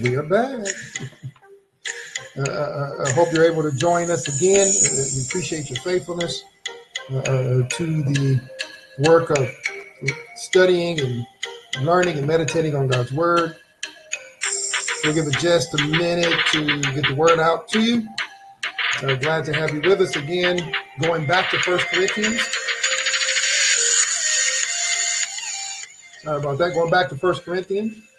we are back. Uh, uh, uh, I hope you're able to join us again. Uh, we appreciate your faithfulness uh, to the work of studying and learning and meditating on God's Word. We'll give it just a minute to get the word out to you. Glad to have you with us again, going back to First Corinthians. Sorry about that. Going back to First Corinthians.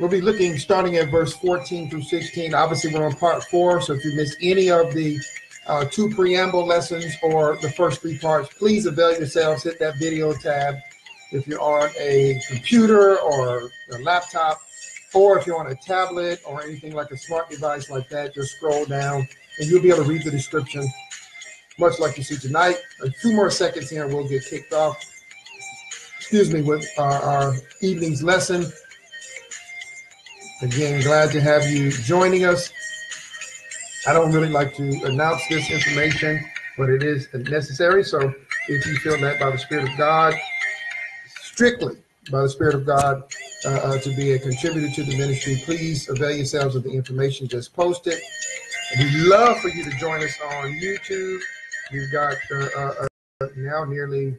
We'll be looking starting at verse 14 through 16. Obviously, we're on part four, so if you missed any of the uh, two preamble lessons or the first three parts, please avail yourselves. Hit that video tab if you're on a computer or a laptop, or if you're on a tablet or anything like a smart device like that, just scroll down and you'll be able to read the description, much like you see tonight. A few more seconds here, and we'll get kicked off. Excuse me, with our, our evening's lesson. Again, glad to have you joining us. I don't really like to announce this information, but it is necessary. So if you feel that by the Spirit of God, strictly by the Spirit of God, uh, uh, to be a contributor to the ministry, please avail yourselves of the information just posted. We'd love for you to join us on YouTube. We've got uh, uh, uh now nearly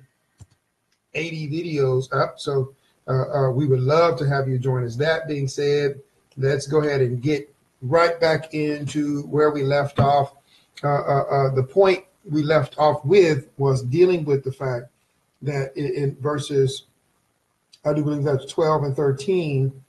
80 videos up. So uh, we would love to have you join us. That being said, let's go ahead and get right back into where we left off. Uh, uh, uh, the point we left off with was dealing with the fact that in, in verses, I do believe that's 12 and 13,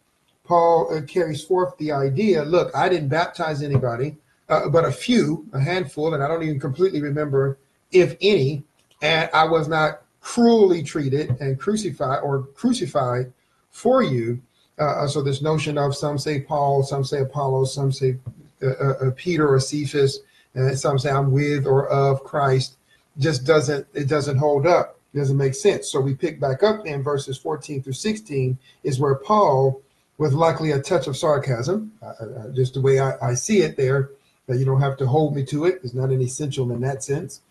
Paul uh, carries forth the idea look, I didn't baptize anybody, uh, but a few, a handful, and I don't even completely remember if any, and I was not cruelly treated and crucified or crucified for you. Uh, uh, so this notion of some say Paul, some say Apollo, some say uh, uh, uh, Peter or Cephas, and some say I'm with or of Christ, just doesn't it doesn't hold up. It doesn't make sense. So we pick back up in verses 14 through 16 is where Paul, with likely a touch of sarcasm, uh, just the way I, I, see it there, that you don't have to hold me to it. It's not an essential in that sense.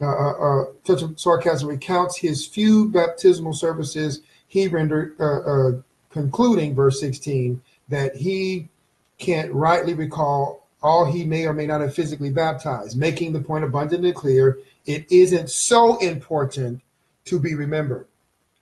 touch of sarcasm recounts his few baptismal services he rendered concluding verse 16 that he can't rightly recall all he may or may not have physically baptized, making the point abundantly clear it isn't so important to be remembered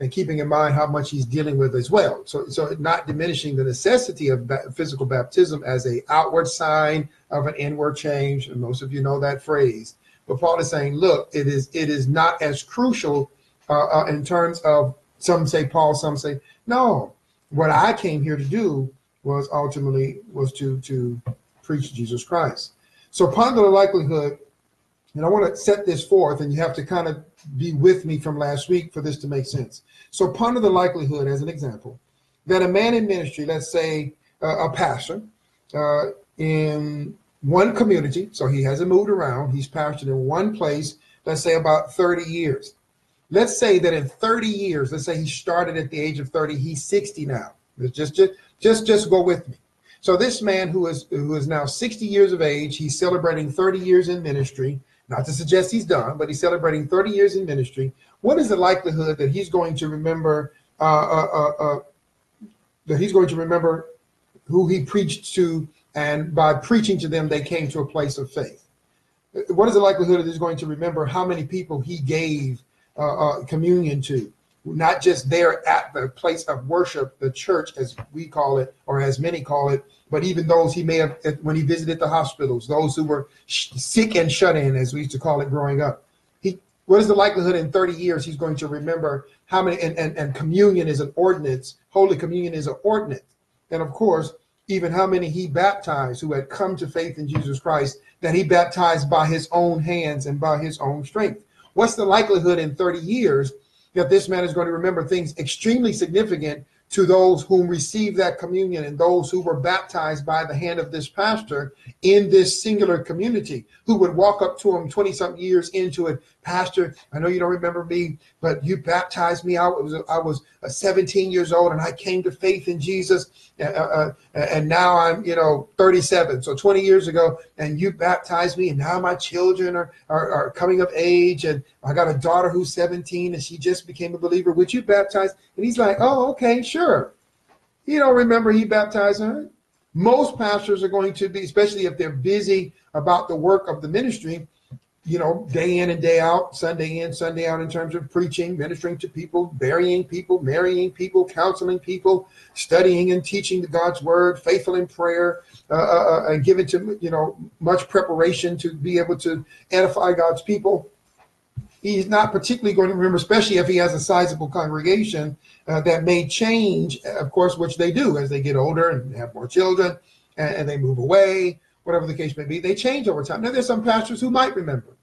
and keeping in mind how much he's dealing with as well. So, so not diminishing the necessity of ba- physical baptism as a outward sign of an inward change. And most of you know that phrase. But Paul is saying, look, it is it is not as crucial uh, uh, in terms of some say Paul, some say no what I came here to do was ultimately was to to preach Jesus Christ. So ponder the likelihood, and I want to set this forth, and you have to kind of be with me from last week for this to make sense. So ponder the likelihood, as an example, that a man in ministry, let's say uh, a pastor, uh, in one community, so he hasn't moved around, he's pastored in one place, let's say about 30 years. Let's say that in 30 years, let's say he started at the age of 30, he's 60 now. Just just just just go with me. So this man who is who is now 60 years of age, he's celebrating 30 years in ministry. Not to suggest he's done, but he's celebrating 30 years in ministry. What is the likelihood that he's going to remember uh, uh, uh, uh that he's going to remember who he preached to, and by preaching to them, they came to a place of faith? What is the likelihood that he's going to remember how many people he gave uh, uh, communion to, not just there at the place of worship, the church, as we call it, or as many call it, but even those he may have, when he visited the hospitals, those who were sick and shut in, as we used to call it growing up. He, what is the likelihood in 30 years he's going to remember how many, and, and, and communion is an ordinance, Holy Communion is an ordinance. And of course, even how many he baptized who had come to faith in Jesus Christ, that he baptized by his own hands and by his own strength. What's the likelihood in 30 years that this man is going to remember things extremely significant to those whom received that communion and those who were baptized by the hand of this pastor in this singular community who would walk up to him 20 something years into it pastor i know you don't remember me but you baptized me. I was i was uh, 17 years old and i came to faith in jesus uh, uh, uh, and now i'm you know 37 so 20 years ago and you baptized me and now my children are, are, are coming of age and i got a daughter who's 17 and she just became a believer. Would you baptize? And he's like oh okay sure. He don't remember he baptized her. Most pastors are going to be, especially if they're busy about the work of the ministry, you know, day in and day out, Sunday in, Sunday out, in terms of preaching, ministering to people, burying people, marrying people, counseling people, studying and teaching the God's word, faithful in prayer, uh, uh, uh, and given to, you know, much preparation to be able to edify God's people. He's not particularly going to remember, especially if he has a sizable congregation uh, that may change, of course, which they do as they get older and have more children and, and they move away, whatever the case may be. They change over time. Now, there's some pastors who might remember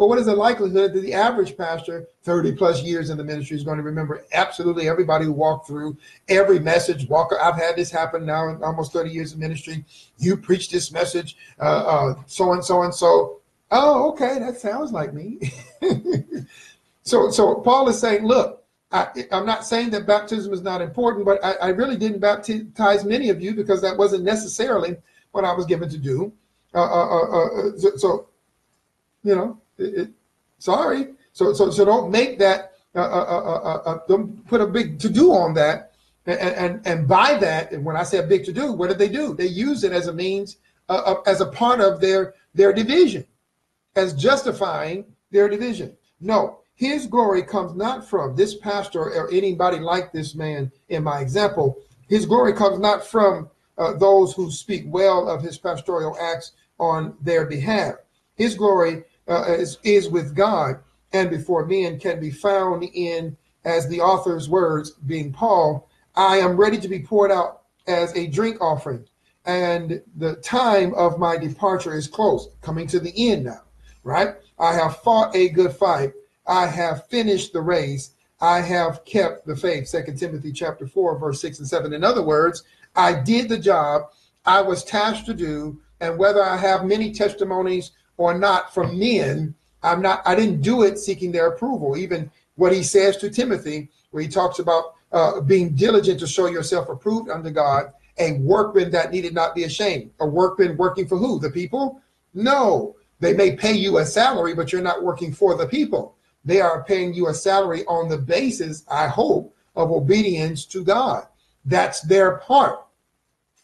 but what is the likelihood that the average pastor, 30 plus years in the ministry, is going to remember absolutely everybody who walked through every message? Walker, I've had this happen now in almost 30 years of ministry. You preach this message, uh, uh, so and so and so. Oh, okay, that sounds like me. so, so Paul is saying, look, I, am not saying that baptism is not important, but I, I, really didn't baptize many of you because that wasn't necessarily what I was given to do. Uh, uh, uh, uh so, you know, it, sorry. So so so don't make that. Uh, uh, uh, uh, don't put a big to do on that. And, and and that, and when I say a big to do, what do they do? They use it as a means, as a part of their their division, as justifying their division. No, his glory comes not from this pastor or anybody like this man in my example. His glory comes not from uh, those who speak well of his pastoral acts on their behalf. His glory uh, is, is with God and before men can be found in, as the author's words, being Paul, I am ready to be poured out as a drink offering, and the time of my departure is close, coming to the end now, right? I have fought a good fight. I have finished the race. I have kept the faith. Second Timothy chapter 4, verse 6 and 7. In other words, I did the job I was tasked to do, and whether I have many testimonies or not from men. I'm not, I didn't do it seeking their approval. Even what he says to Timothy, where he talks about uh, being diligent to show yourself approved unto God, a workman that needed not be ashamed. A workman working for who? The people? No. They may pay you a salary, but you're not working for the people. They are paying you a salary on the basis, I hope, of obedience to God. That's their part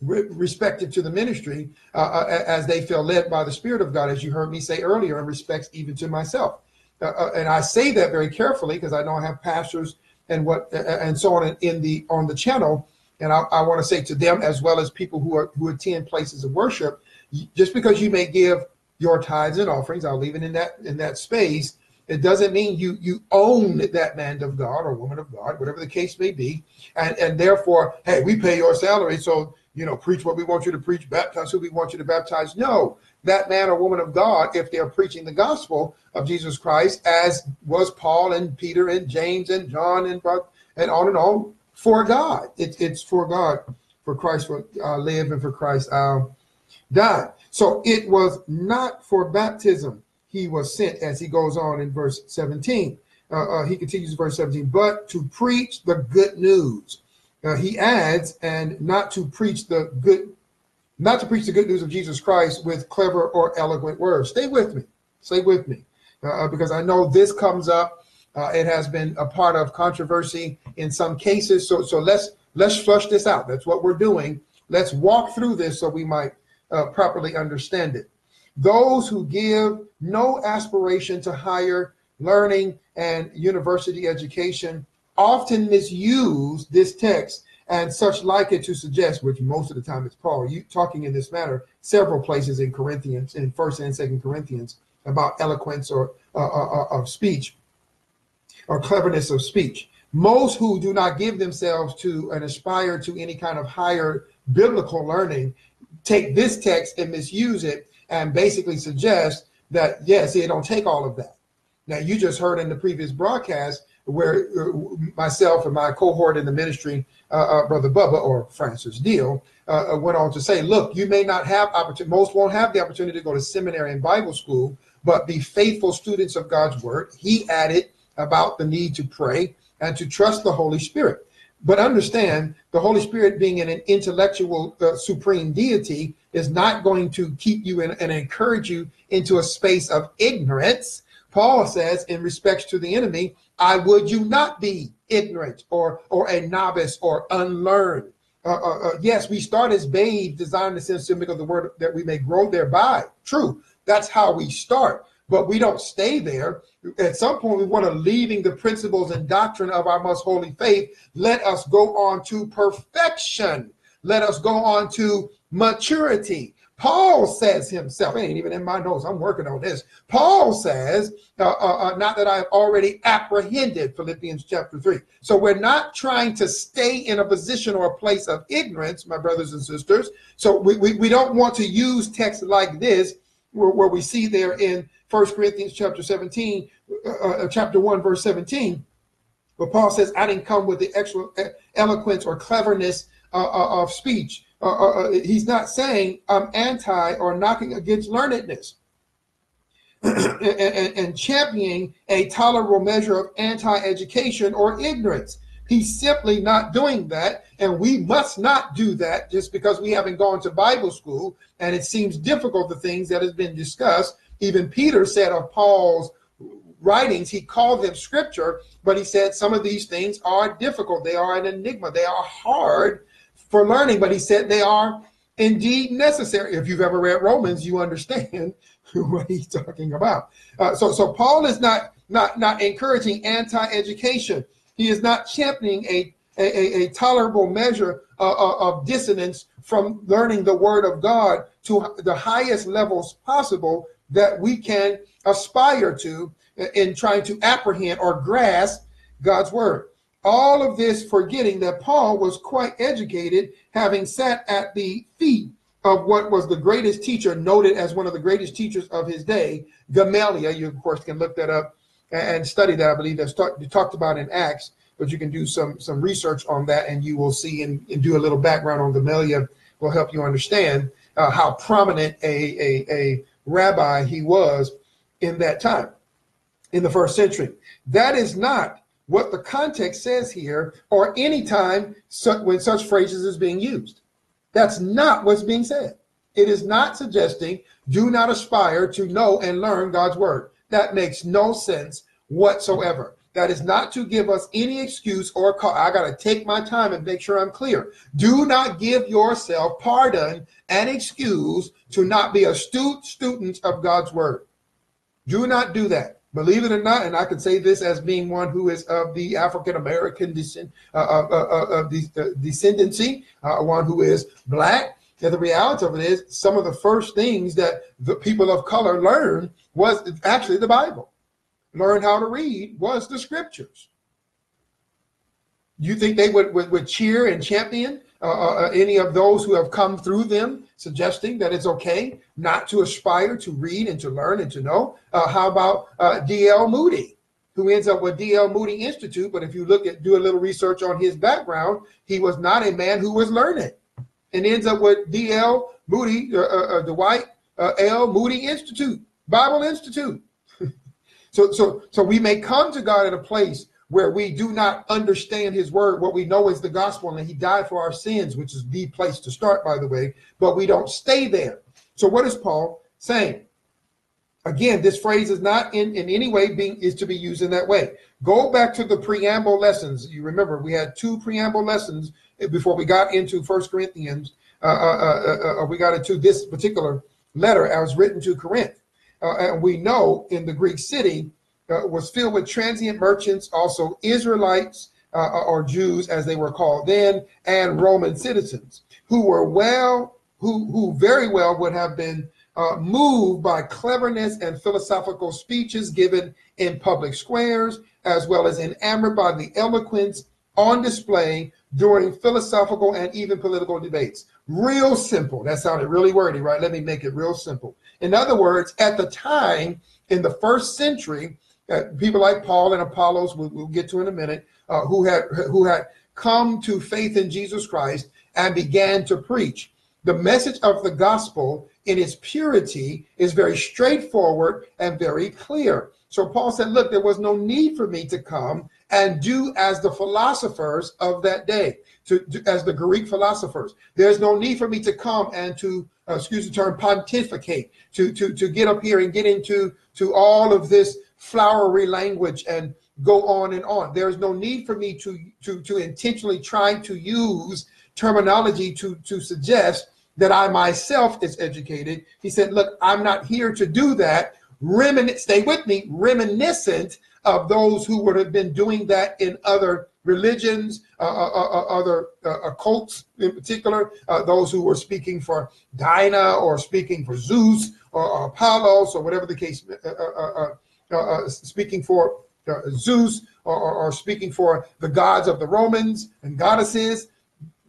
re- respective to the ministry uh, uh, as they feel led by the Spirit of God, as you heard me say earlier, in respects even to myself. Uh, uh and I say that very carefully because I know I have pastors and what and so on in the on the channel. And I, I want to say to them as well as people who are who attend places of worship, just because you may give your tithes and offerings, I'll leave it in that in that space. It doesn't mean you you own that man of God or woman of God, whatever the case may be, and and therefore, hey, we pay your salary, so you know, preach what we want you to preach, baptize who we want you to baptize. No, that man or woman of God, if they're preaching the gospel of Jesus Christ, as was Paul and Peter and James and John and and on and on, for God. It, it's for God. For Christ will uh, live and for Christ I'll die. So it was not for baptism he was sent, as he goes on in verse 17. Uh, uh, he continues in verse 17, but to preach the good news uh, he adds, and not to preach the good, not to preach the good news of Jesus Christ with clever or eloquent words. Stay with me. Stay with me, uh, uh, because I know this comes up. Uh, it has been a part of controversy in some cases. So, so let's let's flush this out. That's what we're doing. Let's walk through this so we might uh, properly understand it. Those who give no aspiration to higher learning and university education often misuse this text and such like it to suggest, which most of the time it's Paul, you talking in this matter several places in Corinthians, in First and Second Corinthians, about eloquence or uh, uh, uh, of speech or cleverness of speech. Most who do not give themselves to and aspire to any kind of higher biblical learning take this text and misuse it and basically suggest that yes, it don't take all of that. Now you just heard in the previous broadcast where uh, myself and my cohort in the ministry, uh, uh, Brother Bubba or Francis Deal, uh, uh, went on to say, look, you may not have opportunity, most won't have the opportunity to go to seminary and Bible school, but be faithful students of God's word. He added about the need to pray and to trust the Holy Spirit. But understand the Holy Spirit being an intellectual uh, supreme deity is not going to keep you in, and encourage you into a space of ignorance. Paul says, in respects to the enemy, I would you not be ignorant or or a novice or unlearned. uh, uh, uh, yes, we start as babes, designed to the systemic of the word that we may grow thereby. True, that's how we start, but we don't stay there. At some point, we want to leaving the principles and doctrine of our most holy faith. Let us go on to perfection. Let us go on to maturity. Paul says himself, it ain't even in my notes, I'm working on this. Paul says, uh, uh, uh, not that I've already apprehended, Philippians chapter 3. So we're not trying to stay in a position or a place of ignorance, my brothers and sisters. So we, we, we don't want to use texts like this, where, where we see there in First Corinthians chapter 17, uh, uh, chapter 1, verse 17, where Paul says, I didn't come with the extra eloquence or cleverness uh, of speech he's not saying I'm anti or knocking against learnedness and, and, and championing a tolerable measure of anti-education or ignorance. He's simply not doing that, and we must not do that just because we haven't gone to Bible school and it seems difficult. The things that has been discussed, even Peter said of Paul's writings, he called them scripture, but he said some of these things are difficult. They are an enigma. They are hard for learning, but he said they are indeed necessary. If you've ever read Romans, you understand what he's talking about. Uh, so, so Paul is not not not encouraging anti-education. He is not championing a a, a tolerable measure uh, uh, of dissonance from learning the Word of God to the highest levels possible that we can aspire to in trying to apprehend or grasp God's Word. All of this forgetting that Paul was quite educated, having sat at the feet of what was the greatest teacher, noted as one of the greatest teachers of his day, Gamaliel. You, of course, can look that up and study that. I believe that's talk, talked about in Acts, but you can do some some research on that, and you will see and, and do a little background on Gamaliel. Will help you understand uh, how prominent a, a a rabbi he was in that time, in the first century. That is not what the context says here or any time when such phrases is being used. That's not what's being said. It is not suggesting do not aspire to know and learn God's word. That makes no sense whatsoever. That is not to give us any excuse or call. I got to take my time and make sure I'm clear. Do not give yourself pardon and excuse to not be astute students of God's word. Do not do that. Believe it or not, and I can say this as being one who is of the African American descent, uh, uh, uh, uh, the, descendancy, uh, one who is black. And the reality of it is, some of the first things that the people of color learned was actually the Bible. Learn how to read was the scriptures. You think they would, would, would cheer and champion uh, uh, any of those who have come through them, suggesting that it's okay not to aspire to read and to learn and to know. Uh, how about uh, D.L. Moody, who ends up with D.L. Moody Institute? But if you look at do a little research on his background, he was not a man who was learning, and ends up with D.L. Moody, uh, uh, Dwight L. Moody Institute, Bible Institute. so, so, so we may come to God at a place where we do not understand his word. What we know is the gospel, and he died for our sins, which is the place to start, by the way, but we don't stay there. So, what is Paul saying? Again, this phrase is not in, in any way being is to be used in that way. Go back to the preamble lessons. You remember we had two preamble lessons before we got into First Corinthians. Uh, uh, uh, uh we got into this particular letter as written to Corinth, uh, and we know in the Greek city uh, was filled with transient merchants, also Israelites uh, uh, or Jews as they were called then, and Roman citizens who were well, who who very well would have been uh, moved by cleverness and philosophical speeches given in public squares, as well as enamored by the eloquence on display during philosophical and even political debates. Real simple. That sounded really wordy, right? Let me make it real simple. In other words, at the time in the first century, uh, people like Paul and Apollos, we'll, we'll get to in a minute, uh, who had who had come to faith in Jesus Christ and began to preach. The message of the gospel in its purity is very straightforward and very clear. So Paul said, Look, there was no need for me to come and do as the philosophers of that day, to, to as the Greek philosophers. There's no need for me to come and to, uh, excuse the term, pontificate, to, to, to get up here and get into to all of this flowery language and go on and on. There's no need for me to to to intentionally try to use terminology to, to suggest that I myself is educated. He said, Look, I'm not here to do that. Remin- stay with me, reminiscent of those who would have been doing that in other religions, uh, uh, uh, uh other uh, cults in particular, uh, those who were speaking for Diana or speaking for Zeus or, or Apollos or whatever the case, Uh, uh, speaking for uh, Zeus or, or, or speaking for the gods of the Romans and goddesses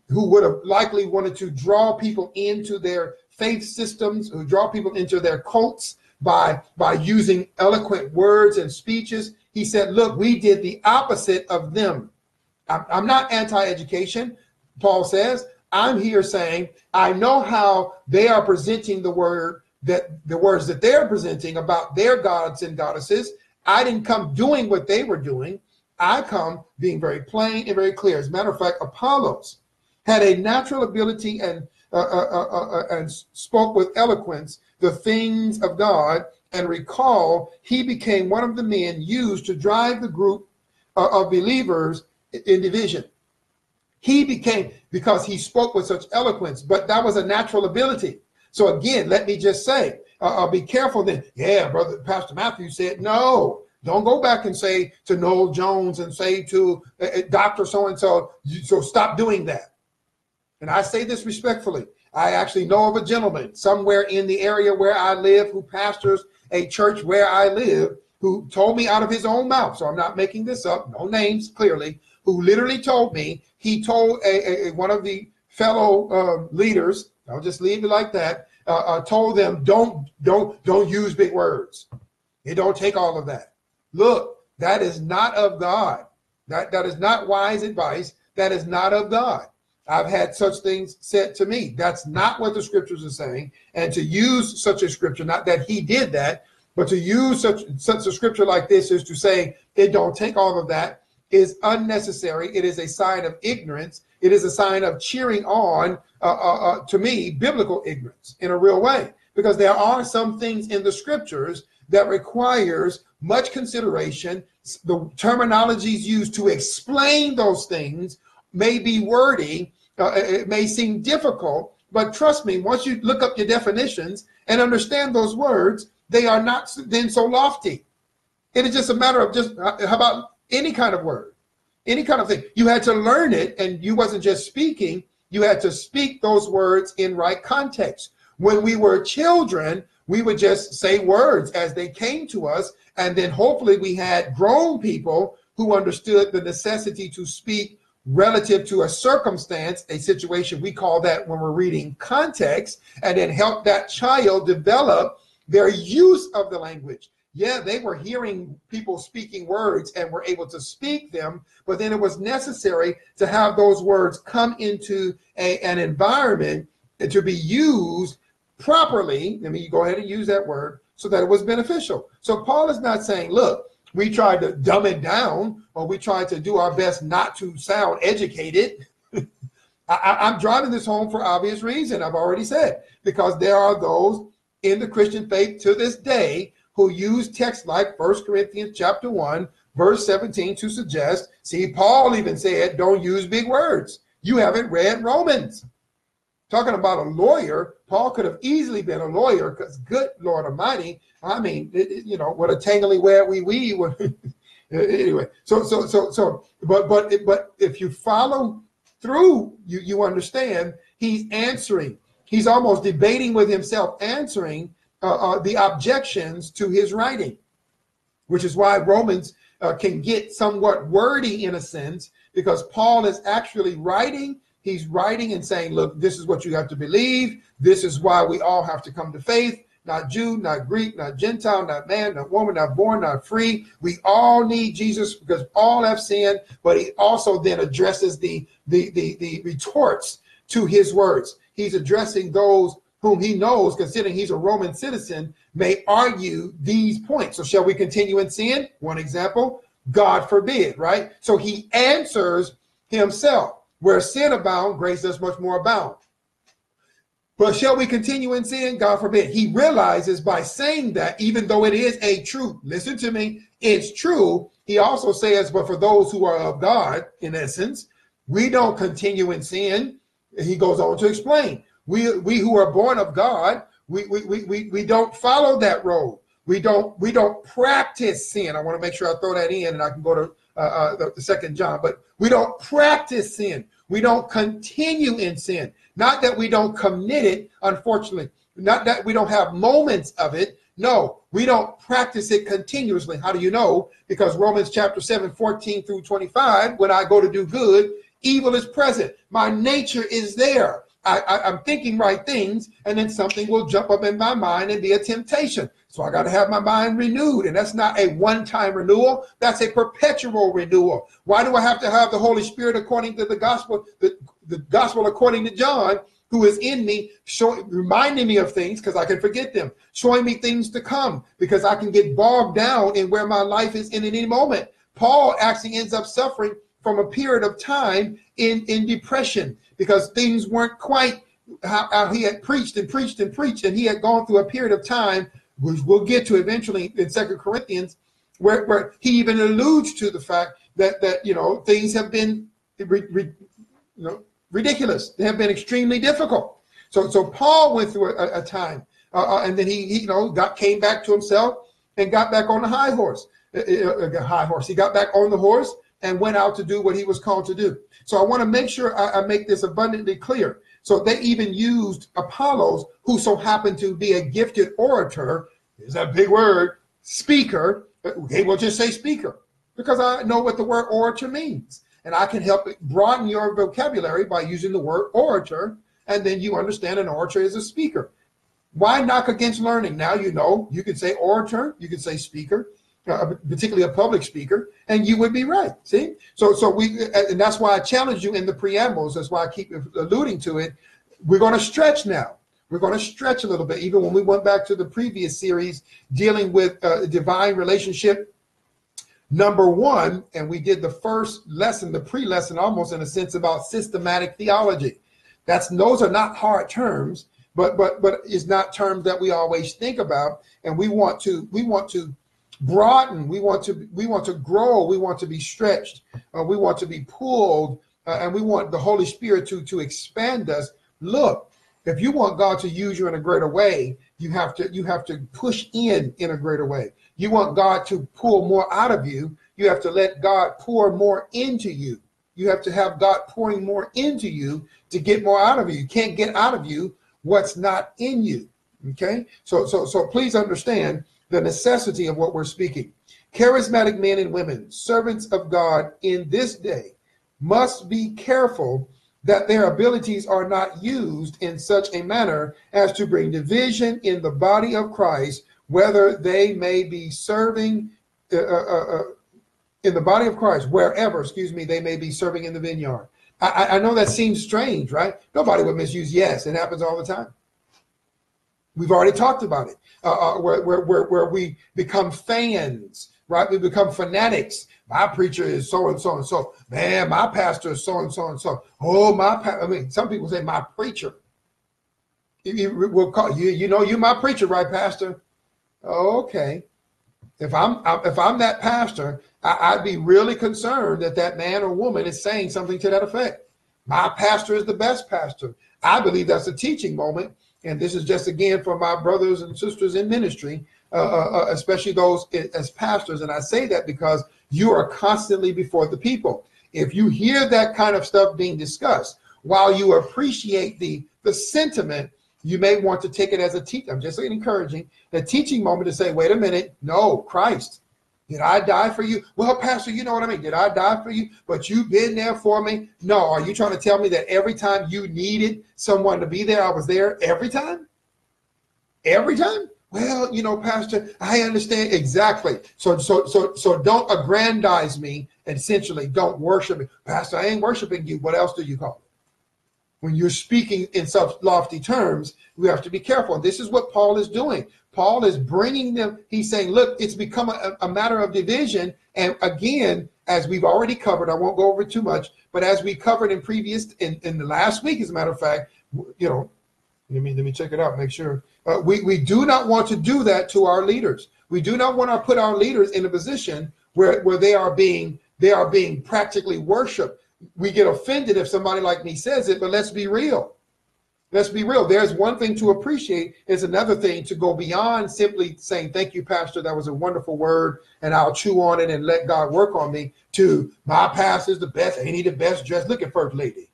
who would have likely wanted to draw people into their faith systems, who draw people into their cults by by using eloquent words and speeches. He said, "Look, we did the opposite of them. I'm, I'm not anti-education." Paul says, "I'm here saying I know how they are presenting the word that the words that they're presenting about their gods and goddesses. I didn't come doing what they were doing. I come being very plain and very clear. As a matter of fact, Apollos." had a natural ability and uh, uh, uh, uh, and spoke with eloquence the things of God. And recall, he became one of the men used to drive the group uh, of believers in division. He became because he spoke with such eloquence, but that was a natural ability. So again, let me just say, uh, uh, be careful then. Yeah, brother, Pastor Matthew said no. Don't go back and say to Noel Jones and say to uh, Doctor So and So. So stop doing that and I say this respectfully, I actually know of a gentleman somewhere in the area where I live who pastors a church where I live who told me out of his own mouth, so I'm not making this up, no names clearly, who literally told me he told a, a one of the fellow uh, leaders, I'll just leave it like that, uh, uh, told them don't don't don't use big words. It don't take all of that. Look, that is not of God. That that is not wise advice. That is not of God. I've had such things said to me. That's not what the scriptures are saying. And to use such a scripture, not that he did that, but to use such such a scripture like this is to say it don't take all of that is unnecessary. It is a sign of ignorance. It is a sign of cheering on, uh, uh, uh, to me, biblical ignorance in a real way, because there are some things in the scriptures that requires much consideration. The terminologies used to explain those things may be wordy uh, it may seem difficult, but trust me, once you look up your definitions and understand those words, they are not then so lofty. It is just a matter of just uh, how about any kind of word, any kind of thing. You had to learn it, and you wasn't just speaking. You had to speak those words in right context. When we were children, we would just say words as they came to us, and then hopefully we had grown people who understood the necessity to speak relative to a circumstance, a situation. We call that when we're reading context, and then help that child develop their use of the language. Yeah, they were hearing people speaking words and were able to speak them, but then it was necessary to have those words come into a, an environment to be used properly. Let me go ahead and use that word so that it was beneficial. So Paul is not saying, look, we tried to dumb it down or we tried to do our best not to sound educated. I, I, am driving this home for obvious reason. I've already said because there are those in the Christian faith to this day who use texts like First Corinthians chapter 1, verse 17 to suggest, see, Paul even said, don't use big words. You haven't read Romans. Talking about a lawyer, Paul could have easily been a lawyer because good Lord Almighty, I mean, it, it, you know, what a tangly where we weave. anyway, so so so so, but but but if you follow through, you you understand he's answering. He's almost debating with himself, answering uh, uh, the objections to his writing, which is why Romans uh, can get somewhat wordy in a sense because Paul is actually writing He's writing and saying, look, this is what you have to believe. This is why we all have to come to faith. Not Jew, not Greek, not Gentile, not man, not woman, not born, not free. We all need Jesus because all have sinned. But he also then addresses the the the, the retorts to his words. He's addressing those whom he knows, considering he's a Roman citizen, may argue these points. So shall we continue in sin? One example, God forbid, right? So he answers himself. Where sin abound, grace does much more abound. But shall we continue in sin? God forbid. He realizes by saying that, even though it is a truth, listen to me, it's true. He also says, but for those who are of God, in essence, we don't continue in sin. he goes on to explain. We we who are born of God, we we we we, don't follow that road. We don't we don't practice sin. I want to make sure I throw that in, and I can go to uh, uh, the, the second John. But we don't practice sin. We don't continue in sin. Not that we don't commit it, unfortunately. Not that we don't have moments of it. No, we don't practice it continuously. How do you know? Because Romans chapter 7, 14 through 25, when I go to do good, evil is present. My nature is there. I, I, am thinking right things, and then something will jump up in my mind and be a temptation. So I got to have my mind renewed. And that's not a one time renewal, that's a perpetual renewal. Why do I have to have the Holy Spirit according to the gospel, the, the gospel according to John? Who is in me, showing, reminding me of things because I can forget them, showing me things to come because I can get bogged down in where my life is in any moment. Paul actually ends up suffering from a period of time in, in depression because things weren't quite how, how, he had preached and preached and preached, and he had gone through a period of time, which we'll get to eventually in Second Corinthians, where, where he even alludes to the fact that that you know things have been re, re, you know ridiculous. They have been extremely difficult. So so Paul went through a, a time, uh, uh, and then he, he you know got came back to himself and got back on the high horse, uh, uh, uh high horse. He got back on the horse and went out to do what he was called to do. So I want to make sure I, I make this abundantly clear. So they even used Apollos, who so happened to be a gifted orator, is that big word, speaker. Okay, we'll just say speaker because I know what the word orator means. And I can help broaden your vocabulary by using the word orator. And then you understand an orator is a speaker. Why knock against learning? Now you know you can say orator, you can say speaker uh, particularly a public speaker, and you would be right. See, so so we, and that's why I challenge you in the preambles. That's why I keep alluding to it. We're going to stretch now. We're going to stretch a little bit. Even when we went back to the previous series dealing with uh, divine relationship number one, and we did the first lesson, the pre-lesson, almost in a sense about systematic theology. That's those are not hard terms, but but but it's not terms that we always think about, and we want to we want to broaden we want to we want to grow we want to be stretched uh, we want to be pulled uh, and we want the holy spirit to to expand us. Look if you want god to use you in a greater way you have to you have to push in in a greater way. You want god to pull more out of you you have to let god pour more into you. You have to have god pouring more into you to get more out of you. You can't get out of you what's not in you okay? So so so please understand the necessity of what we're speaking. Charismatic men and women, servants of God in this day, must be careful that their abilities are not used in such a manner as to bring division in the body of Christ, whether they may be serving uh, uh, uh, uh in the body of Christ, wherever, excuse me, they may be serving in the vineyard. I, I know that seems strange, right? Nobody would misuse yes. It happens all the time. We've already talked about it, uh, uh, where, where, where, where we become fans, right? We become fanatics. My preacher is so and so and so. Man, my pastor is so and so and so. Oh, my, pa-. I mean, some people say my preacher. We'll call you. You know, you're my preacher, right, pastor? okay. If I'm if I'm that pastor, I, would be really concerned that that man or woman is saying something to that effect. My pastor is the best pastor. I believe that's a teaching moment and this is just again for my brothers and sisters in ministry, uh, uh, uh, especially those as pastors. And I say that because you are constantly before the people. If you hear that kind of stuff being discussed, while you appreciate the the sentiment, you may want to take it as a teach. I'm just encouraging the teaching moment to say, wait a minute, no, Christ. Did I die for you? Well, Pastor, you know what I mean. Did I die for you? But you've been there for me. No, are you trying to tell me that every time you needed someone to be there, I was there every time? Every time? Well, you know, Pastor, I understand exactly. So, so, so, so, don't aggrandize me. Essentially, don't worship me, Pastor. I ain't worshiping you. What else do you call it? When you're speaking in such lofty terms, we have to be careful. This is what Paul is doing. Paul is bringing them, he's saying, look, it's become a, a, matter of division. And again, as we've already covered, I won't go over too much, but as we covered in previous, in, in the last week, as a matter of fact, you know, let me, let me check it out, make sure. Uh, we, we do not want to do that to our leaders. We do not want to put our leaders in a position where, where they are being they are being practically worshiped we get offended if somebody like me says it, but let's be real. Let's be real. There's one thing to appreciate, is another thing to go beyond simply saying, Thank you, Pastor. That was a wonderful word, and I'll chew on it and let God work on me. To my pastor's the best, ain't he the best dressed? Look at First Lady.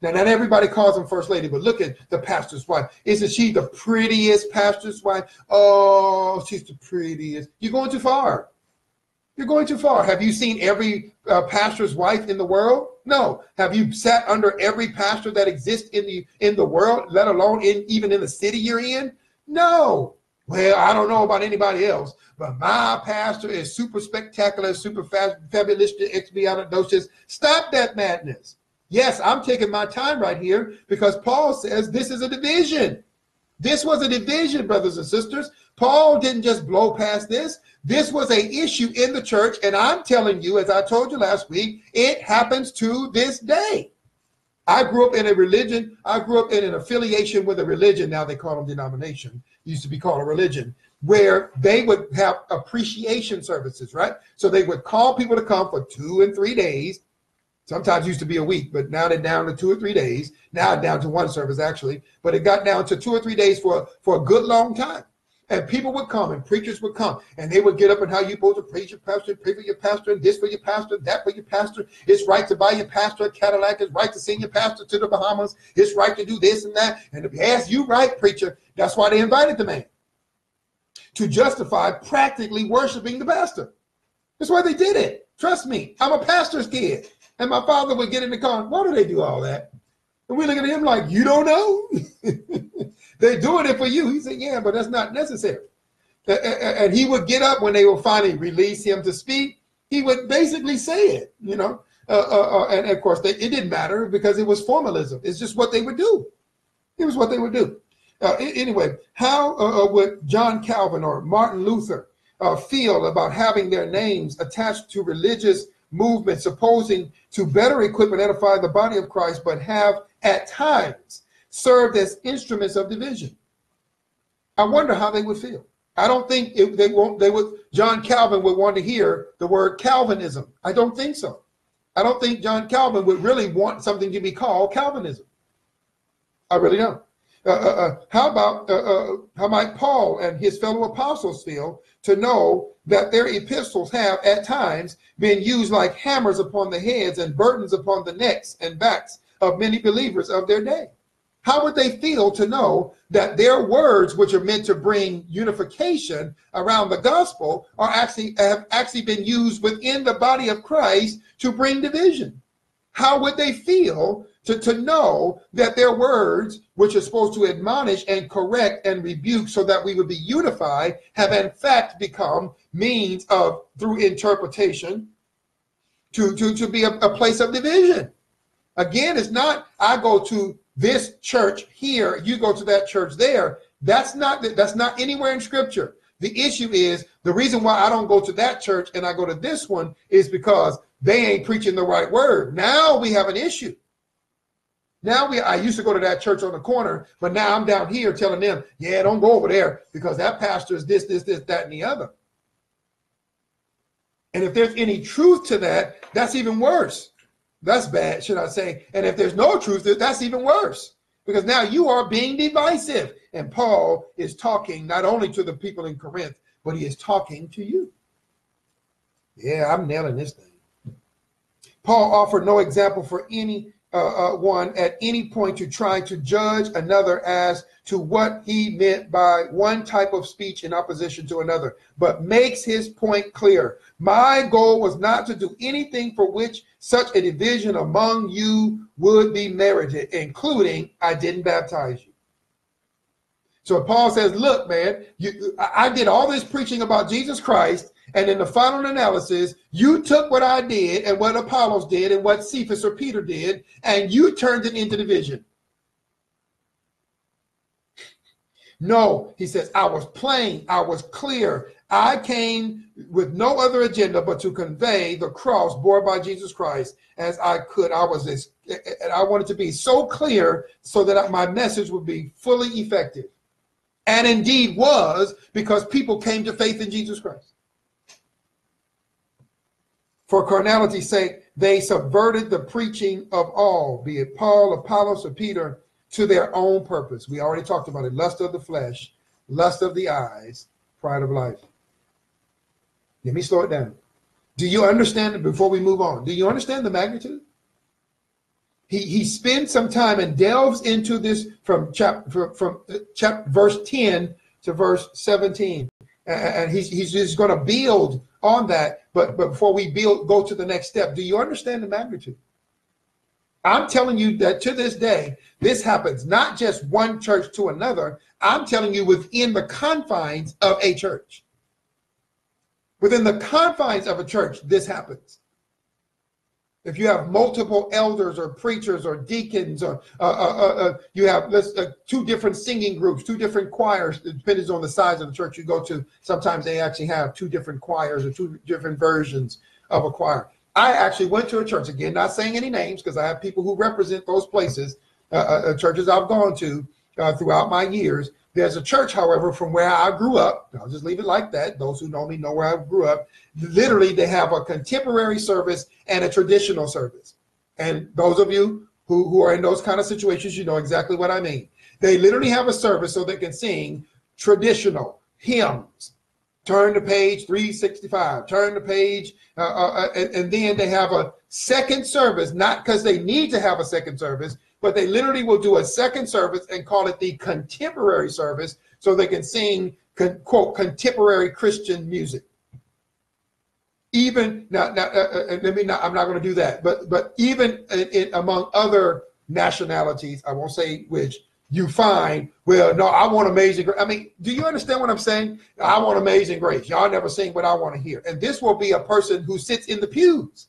Now, not everybody calls him First Lady, but look at the pastor's wife. Isn't she the prettiest pastor's wife? Oh, she's the prettiest. You're going too far. You're going too far. Have you seen every uh, pastor's wife in the world? No. Have you sat under every pastor that exists in the in the world, let alone in even in the city you're in? No. Well, I don't know about anybody else, but my pastor is super spectacular, super fast, fabulous, expiatosis. Stop that madness. Yes, I'm taking my time right here because Paul says this is a division. This was a division, brothers and sisters. Paul didn't just blow past this. This was a issue in the church, and I'm telling you, as I told you last week, it happens to this day. I grew up in a religion. I grew up in an affiliation with a religion. Now they call them denomination. It used to be called a religion, where they would have appreciation services, right? So they would call people to come for two and three days. Sometimes used to be a week, but now they're down to two or three days. Now down to one service actually, but it got down to two or three days for for a good long time. And people would come and preachers would come and they would get up and how you supposed to preach your pastor, pray for your pastor, and this for your pastor, that for your pastor. It's right to buy your pastor a Cadillac. It's right to send your pastor to the Bahamas. It's right to do this and that. And ask you right, preacher, that's why they invited the man to justify practically worshiping the pastor. That's why they did it. Trust me, I'm a pastor's kid. And my father would get in the car. Why do they do all that? And we look at him like, you don't know? They're doing it for you. He said, yeah, but that's not necessary. And he would get up when they would finally release him to speak. He would basically say it, you know. Uh, uh, uh, and of course, they, it didn't matter because it was formalism. It's just what they would do. It was what they would do. Uh, anyway, how uh, uh, would John Calvin or Martin Luther feel about having their names attached to religious movements opposing to better equip and edify the body of Christ, but have at times served as instruments of division. I wonder how they would feel. I don't think it, they won't. They would. John Calvin would want to hear the word Calvinism. I don't think so. I don't think John Calvin would really want something to be called Calvinism. I really don't. Uh, uh, uh, how about uh, uh, how might Paul and his fellow apostles feel to know that their epistles have at times been used like hammers upon the heads and burdens upon the necks and backs of many believers of their day? How would they feel to know that their words, which are meant to bring unification around the gospel, are actually have actually been used within the body of Christ to bring division? How would they feel to, to know that their words, which are supposed to admonish and correct and rebuke so that we would be unified, have in fact become means of through interpretation to, to, to be a, a place of division? Again, it's not I go to this church here, you go to that church there. That's not that's not anywhere in scripture. The issue is the reason why I don't go to that church and I go to this one is because they ain't preaching the right word. Now we have an issue. Now we I used to go to that church on the corner, but now I'm down here telling them, yeah, don't go over there because that pastor is this, this, this, that, and the other. And if there's any truth to that, that's even worse. That's bad, should I say? And if there's no truth, that's even worse because now you are being divisive. And Paul is talking not only to the people in Corinth, but he is talking to you. Yeah, I'm nailing this thing. Paul offered no example for any uh, uh, one at any point to try to judge another as to what he meant by one type of speech in opposition to another, but makes his point clear. My goal was not to do anything for which such a division among you would be merited, including I didn't baptize you. So Paul says, Look, man, you, I did all this preaching about Jesus Christ, and in the final analysis, you took what I did and what Apollos did and what Cephas or Peter did, and you turned it into division. No, he says, I was plain, I was clear. I came with no other agenda but to convey the cross bore by Jesus Christ as I could. I was and I wanted to be so clear so that my message would be fully effective. And indeed was because people came to faith in Jesus Christ. For carnality's sake, they subverted the preaching of all, be it Paul, Apollos, or Peter, to their own purpose. We already talked about it lust of the flesh, lust of the eyes, pride of life. Let me slow it down. Do you understand it before we move on? Do you understand the magnitude? He, he spends some time and delves into this from chapter from, from uh, verse 10 to verse 17 and he's he's just going to build on that but but before we build go to the next step do you understand the magnitude i'm telling you that to this day this happens not just one church to another i'm telling you within the confines of a church within the confines of a church this happens. If you have multiple elders or preachers or deacons or uh, uh, uh, uh you have uh, two different singing groups two different choirs depending on the size of the church you go to. Sometimes they actually have two different choirs or two different versions of a choir. I actually went to a church again not saying any names because i have people who represent those places uh, churches i've gone to throughout my years there's a church, however, from where I grew up. I'll just leave it like that. Those who know me know where I grew up. Literally, they have a contemporary service and a traditional service. And those of you who, who are in those kind of situations, you know exactly what I mean. They literally have a service so they can sing traditional hymns. Turn to page 365, turn to page, uh, uh, uh, and, and then they have a second service, not because they need to have a second service, but they literally will do a second service and call it the contemporary service so they can sing con, quote contemporary Christian music. Even now, now uh, uh, uh let me not, I'm not going to do that, but but even in, in, among other nationalities, I won't say which, you find, well, no, I want amazing grace. I mean, do you understand what I'm saying? I want amazing grace. Y'all never sing what I want to hear. And this will be a person who sits in the pews.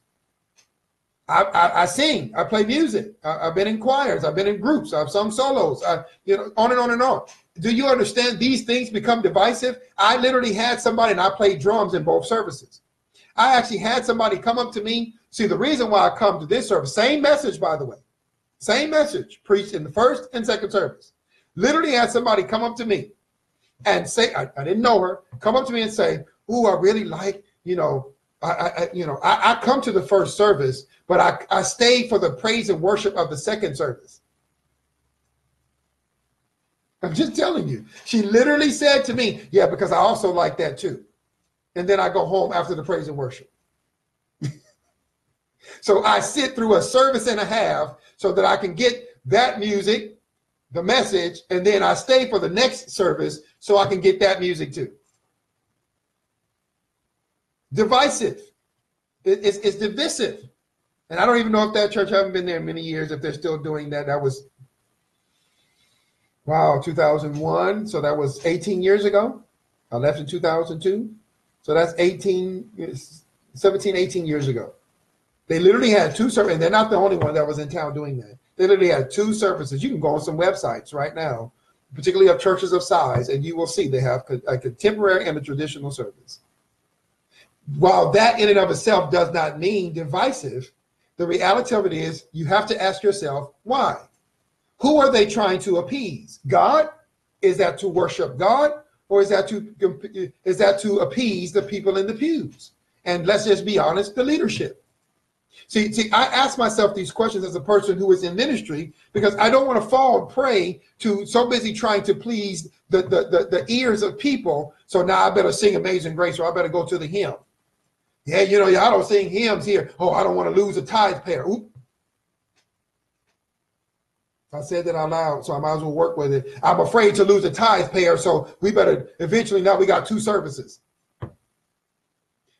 I, I, I, sing, I play music. I, have been in choirs, I've been in groups, I've sung solos, I, you know, on and on and on. Do you understand these things become divisive? I literally had somebody, and I played drums in both services. I actually had somebody come up to me. See, the reason why I come to this service, same message, by the way, same message preached in the first and second service. Literally had somebody come up to me and say, I, I didn't know her, come up to me and say, Oh, I really like, you know, I, I you know, I, I come to the first service but I, I stay for the praise and worship of the second service. I'm just telling you. She literally said to me, Yeah, because I also like that too. And then I go home after the praise and worship. so I sit through a service and a half so that I can get that music, the message, and then I stay for the next service so I can get that music too. Divisive. it's, it's divisive. And I don't even know if that church, I haven't been there in many years, if they're still doing that. That was, wow, 2001. So that was 18 years ago. I left in 2002. So that's 18, 17, 18 years ago. They literally had two services, and they're not the only one that was in town doing that. They literally had two services. You can go on some websites right now, particularly of churches of size, and you will see they have a contemporary and a traditional service. While that in and of itself does not mean divisive, the reality of it is you have to ask yourself why. Who are they trying to appease? God? Is that to worship God? Or is that to is that to appease the people in the pews? And let's just be honest, the leadership. See, see, I ask myself these questions as a person who is in ministry because I don't want to fall prey to so busy trying to please the, the, the, the ears of people. So now I better sing Amazing Grace or I better go to the hymn. Yeah, you know, I don't sing hymns here. Oh, I don't want to lose a tithe payer. Oop. I said that out loud, so I might as well work with it. I'm afraid to lose a tithe payer, so we better eventually now we got two services.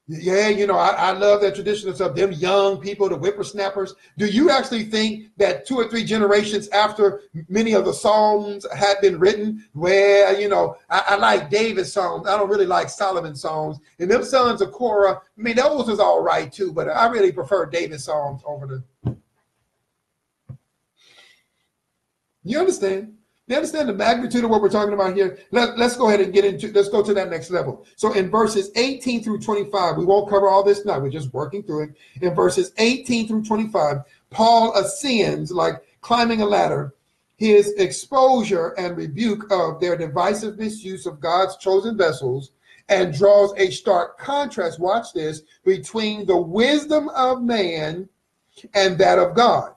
Yeah, you know, I, I love that tradition of them young people, the whippersnappers. Do you actually think that two or three generations after many of the Psalms had been written, where, you know, I, I like David's Psalms. I don't really like Solomon's Psalms. And them sons of Korah, I mean, those was all right too, but I really prefer David's Psalms over the. You understand? You understand the magnitude of what we're talking about here? Let, let's go ahead and get into, let's go to that next level. So in verses 18 through 25, we won't cover all this now. We're just working through it. In verses 18 through 25, Paul ascends like climbing a ladder his exposure and rebuke of their divisive misuse of God's chosen vessels and draws a stark contrast, watch this, between the wisdom of man and that of God,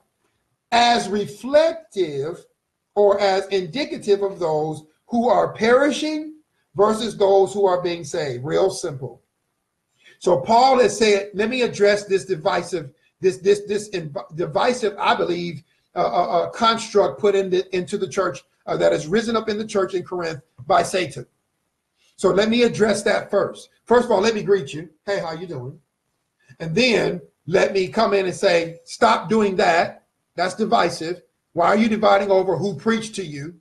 as reflective or as indicative of those who are perishing versus those who are being saved. Real simple. So Paul has said, let me address this divisive, this this this divisive, I believe, uh, uh, uh, construct put in the, into the church uh, that has risen up in the church in Corinth by Satan. So let me address that first. First of all, let me greet you. Hey, how you doing? And then let me come in and say, stop doing that. That's divisive. Why are you dividing over who preached to you?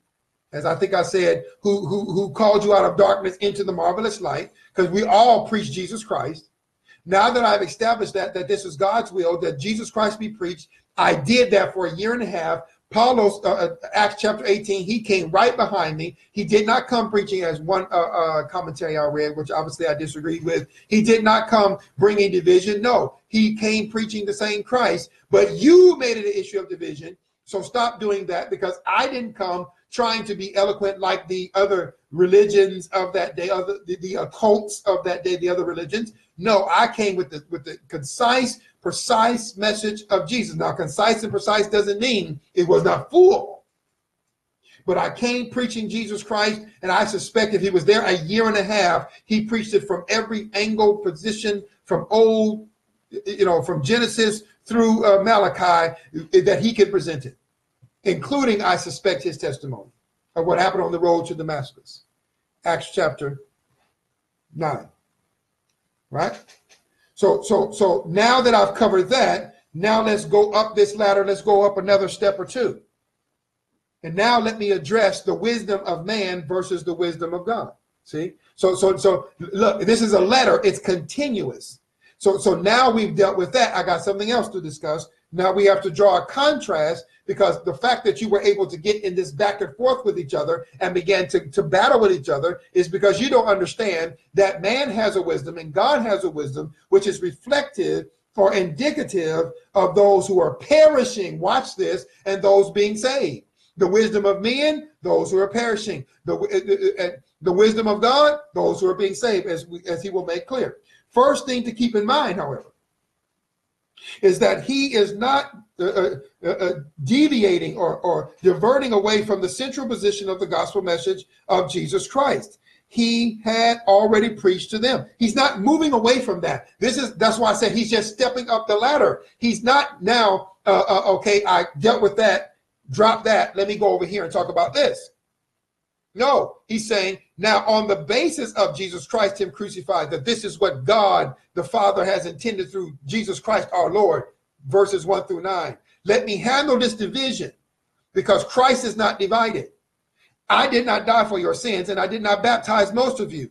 As I think I said, who who who called you out of darkness into the marvelous light? Because we all preach Jesus Christ. Now that I've established that that this is God's will, that Jesus Christ be preached, I did that for a year and a half. Paulos, uh, uh, Acts chapter 18, he came right behind me. He did not come preaching as one uh, uh, commentary I read, which obviously I disagreed with. He did not come bringing division. No, he came preaching the same Christ, but you made it an issue of division. So stop doing that because I didn't come trying to be eloquent like the other religions of that day, other the, the occults of that day, the other religions. No, I came with the with the concise, precise message of Jesus. Now, concise and precise doesn't mean it was not full. But I came preaching Jesus Christ, and I suspect if he was there a year and a half, he preached it from every angle, position, from old, you know, from Genesis through uh, Malachi, that he could present it, including, I suspect, his testimony of what happened on the road to Damascus. Acts chapter 9 right? So, so, so now that I've covered that, now let's go up this ladder. Let's go up another step or two. And now let me address the wisdom of man versus the wisdom of God. See? So, so, so look, this is a letter. It's continuous. So, so now we've dealt with that. I got something else to discuss. Now we have to draw a contrast because the fact that you were able to get in this back and forth with each other and began to, to battle with each other is because you don't understand that man has a wisdom and God has a wisdom which is reflective or indicative of those who are perishing. Watch this, and those being saved. The wisdom of men, those who are perishing. The, uh, uh, uh, the wisdom of God, those who are being saved, as, we, as he will make clear. First thing to keep in mind, however, is that he is not uh, uh, uh, uh, deviating or, or diverting away from the central position of the gospel message of Jesus Christ. He had already preached to them. He's not moving away from that. This is that's why I said he's just stepping up the ladder. He's not now uh, okay. I dealt with that. Drop that. Let me go over here and talk about this. No, he's saying now on the basis of Jesus Christ, him crucified, that this is what God the Father has intended through Jesus Christ our Lord, verses 1 through 9. Let me handle this division because Christ is not divided. I did not die for your sins and I did not baptize most of you.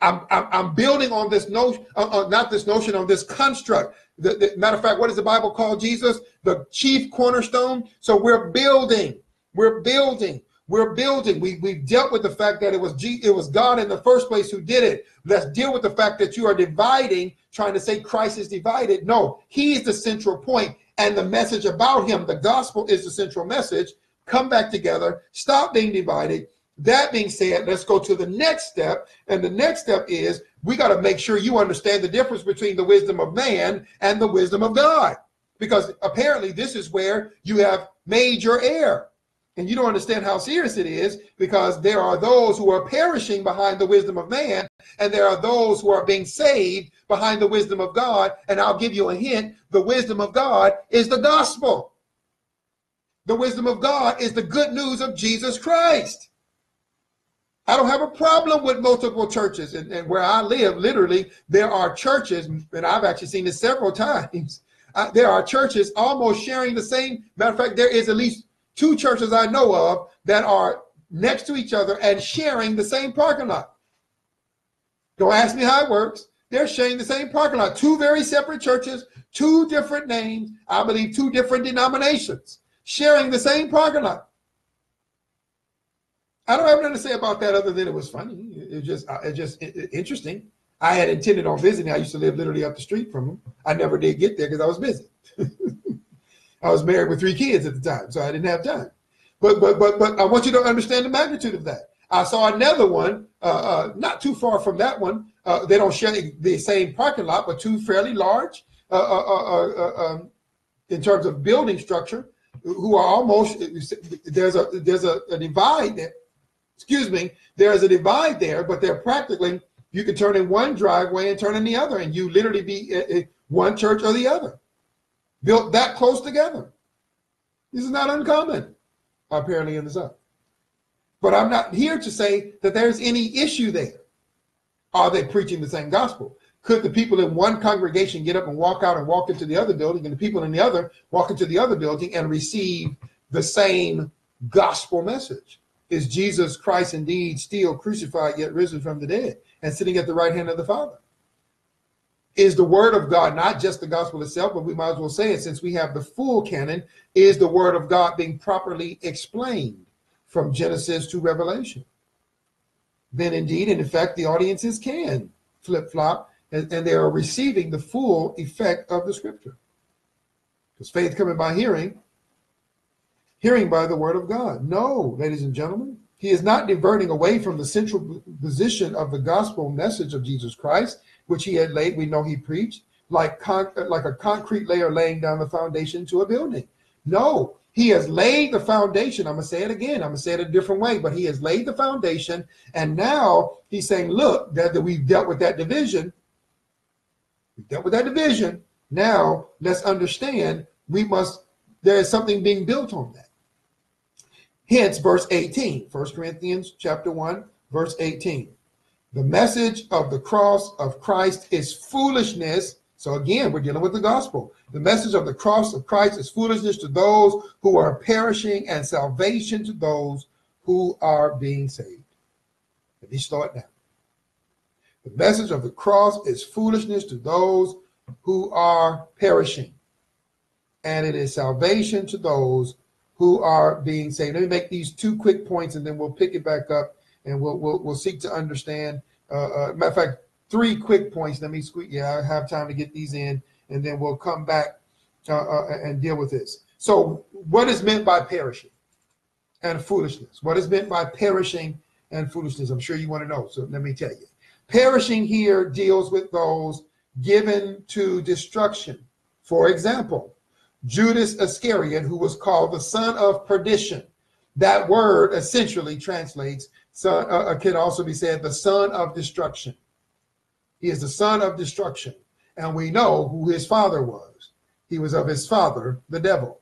I'm, I'm, I'm building on this notion, uh, uh, not this notion, on this construct. The, the, matter of fact, what does the Bible call Jesus? The chief cornerstone. So we're building, we're building. We're building. We we've dealt with the fact that it was G, it was God in the first place who did it. Let's deal with the fact that you are dividing, trying to say Christ is divided. No, He is the central point, and the message about Him, the gospel, is the central message. Come back together. Stop being divided. That being said, let's go to the next step, and the next step is we got to make sure you understand the difference between the wisdom of man and the wisdom of God, because apparently this is where you have major error. And you don't understand how serious it is because there are those who are perishing behind the wisdom of man, and there are those who are being saved behind the wisdom of God. And I'll give you a hint the wisdom of God is the gospel. The wisdom of God is the good news of Jesus Christ. I don't have a problem with multiple churches. And, and where I live, literally, there are churches, and I've actually seen this several times. There are churches almost sharing the same. Matter of fact, there is at least two churches I know of that are next to each other and sharing the same parking lot. Don't ask me how it works. They're sharing the same parking lot. Two very separate churches, two different names, I believe two different denominations, sharing the same parking lot. I don't have nothing to say about that other than it was funny. It just, uh, it just it, it, interesting. I had intended on visiting. I used to live literally up the street from them. I never did get there because I was busy. I was married with three kids at the time, so I didn't have time. But but but but I want you to understand the magnitude of that. I saw another one, uh, uh, not too far from that one. Uh, they don't share the same parking lot, but two fairly large uh, uh, um, in terms of building structure, who are almost there's a there's a, a divide there. Excuse me, there's a divide there, but they're practically you can turn in one driveway and turn in the other, and you literally be one church or the other, built that close together. This is not uncommon, apparently, in the South. But I'm not here to say that there's any issue there. Are they preaching the same gospel? Could the people in one congregation get up and walk out and walk into the other building, and the people in the other walk into the other building and receive the same gospel message? Is Jesus Christ indeed still crucified yet risen from the dead and sitting at the right hand of the Father? Is the word of God not just the gospel itself, but we might as well say it since we have the full canon, is the word of God being properly explained? from Genesis to Revelation. Then, indeed, and in fact, the audiences can flip flop and, and they are receiving the full effect of the scripture. Because faith coming by hearing, hearing by the word of God. No, ladies and gentlemen, he is not diverting away from the central position of the gospel message of Jesus Christ, which he had laid, we know he preached, like, con- like a concrete layer laying down the foundation to a building. No, he has laid the foundation. I'm going to say it again. I'm going to say it a different way, but he has laid the foundation. And now he's saying, look, that, that we've dealt with that division. We've dealt with that division. Now let's understand we must, there is something being built on that. Hence, verse 18, 1 Corinthians chapter 1, verse 18. The message of the cross of Christ is foolishness so again, we're dealing with the gospel. The message of the cross of Christ is foolishness to those who are perishing and salvation to those who are being saved. Let me start now. The message of the cross is foolishness to those who are perishing, and it is salvation to those who are being saved. Let me make these two quick points, and then we'll pick it back up, and we'll we'll, we'll seek to understand. Uh, uh, matter of fact, three quick points. Let me squeeze. Yeah, I have time to get these in, and then we'll come back uh, uh, and deal with this. So, what is meant by perishing and foolishness? What is meant by perishing and foolishness? I'm sure you want to know. So, let me tell you. Perishing here deals with those given to destruction. For example, Judas Iscariot, who was called the son of perdition. That word essentially translates, son, uh, uh can also be said, the son of destruction. He is the son of destruction. And we know who his father was. He was of his father, the devil.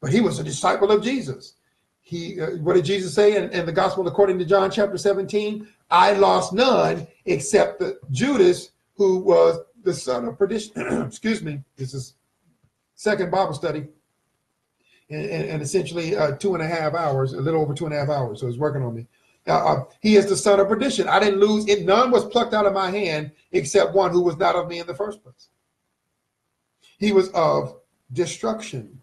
But he was a disciple of Jesus. He, uh, what did Jesus say in, in, the gospel according to John chapter 17? I lost none except the Judas, who was the son of perdition. Excuse me. This is second Bible study. And, and, essentially uh, two and a half hours, a little over two and a half hours. So it's working on me. Uh, uh, he is the son of perdition. I didn't lose it. None was plucked out of my hand except one who was not of me in the first place. He was of destruction.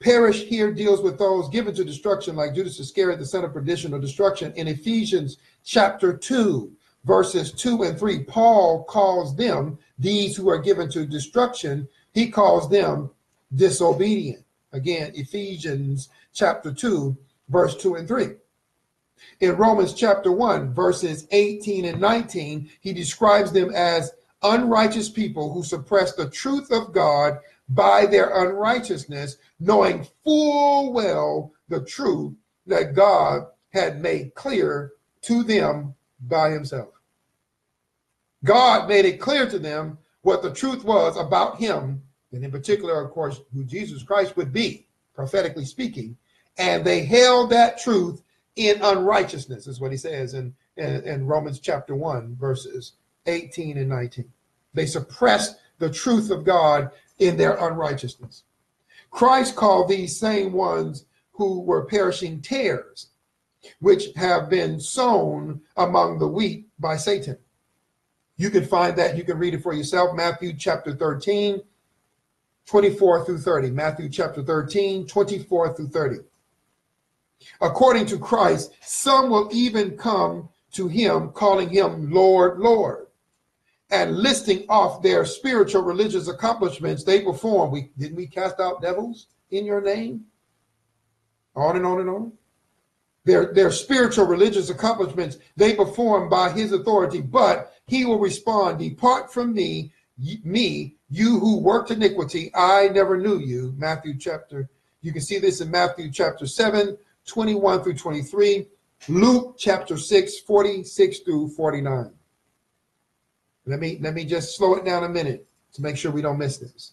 Perish here deals with those given to destruction, like Judas Iscariot, the son of perdition or destruction. In Ephesians chapter 2, verses 2 and 3, Paul calls them, these who are given to destruction, he calls them disobedient. Again, Ephesians chapter 2, verse 2 and 3. In Romans chapter 1, verses 18 and 19, he describes them as unrighteous people who suppress the truth of God by their unrighteousness, knowing full well the truth that God had made clear to them by himself. God made it clear to them what the truth was about him, and in particular, of course, who Jesus Christ would be, prophetically speaking. And they held that truth in unrighteousness, is what he says in, in, in Romans chapter 1, verses 18 and 19. They suppressed the truth of God in their unrighteousness. Christ called these same ones who were perishing tares, which have been sown among the wheat by Satan. You can find that. You can read it for yourself. Matthew chapter 13, 24 through 30. Matthew chapter 13, 24 through 30. According to Christ, some will even come to him calling him Lord, Lord, and listing off their spiritual religious accomplishments they perform. We didn't we cast out devils in your name? On and on and on. their, their spiritual religious accomplishments they perform by his authority, but he will respond, Depart from me, me, you who worked iniquity, I never knew you. Matthew chapter, you can see this in Matthew chapter 7, 21 through 23, Luke chapter 6, 46 through 49. Let me let me just slow it down a minute to make sure we don't miss this.